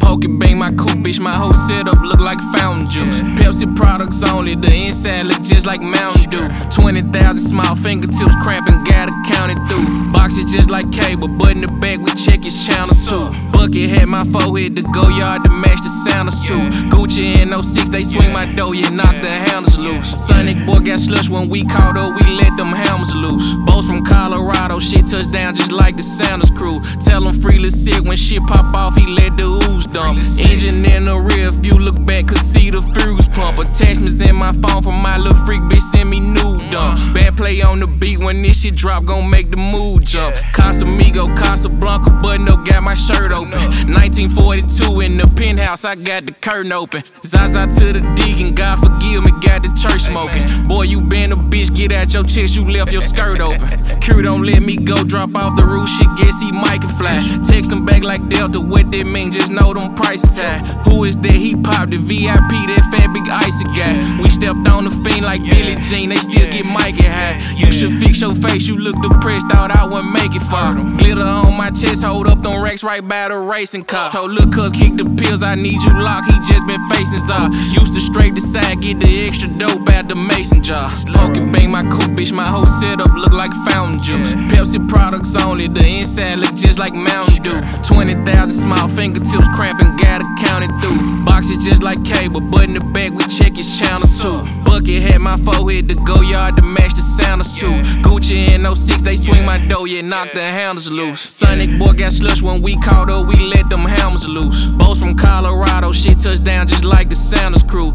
Poke bang my coupe, bitch, my whole setup look like fountain juice. Pepsi products only, the inside look just like Mountain Dew. 20,000 small fingertips cramping, gotta count it through. Box it just like cable, but in the back we check his channel too. Bucket had my forehead to go yard to match the sounders too. Gucci in 06, they swing my dough, yeah, knock the handles loose. Sonic boy got slush when we caught up, we let them hammers loose. Boats from Colorado, shit touchdown just like the Sanders crew. Tell him freely sick when shit pop off, he let the ooze dump. Engine in the rear, if you look back, could see the fuse pump. Attachments in my phone from my little freak bitch, send me nude dumps. Bad play on the beat when this shit drop, gon' make the mood jump. Casamigo, Casablanca, got my shirt open. 1942 in the penthouse, I got the curtain open. Zaza to the deacon, God forgive me, got the church smoking. Boy, you been a bitch, get out your chest, you left your skirt open. Crew don't let me go, drop off the roof, shit, guess he might can fly. Text him back like Delta, what that mean? Just know them prices high. Who is that? He popped the VIP, that fat big icy guy. We stepped on the fiend like Billie Jean, they still get Mikey high. You should fix your face, you look depressed, thought I wouldn't make it far. Glitter on my chest, hold up them racks right by the racing car. Told look, cuz kick the pills, I need you locked, he just been facing czar. Used to straight the side, get the extra dope out the mason jar. Poke it, bang my coupe, bitch, my whole setup look like fountain juice. Pepsi products only, the inside look just like Mountain Dew. 20,000 small fingertips cramping, gotta count it through. Box it just like cable, but in the back we check his channel too. Bucket had my forehead to go yard to match the 06, they swing my dough, yeah, knock the handles loose. Sonic boy got slush when we caught up, we let them hammers loose. Boats from Colorado, shit touchdown just like the Sanders crew.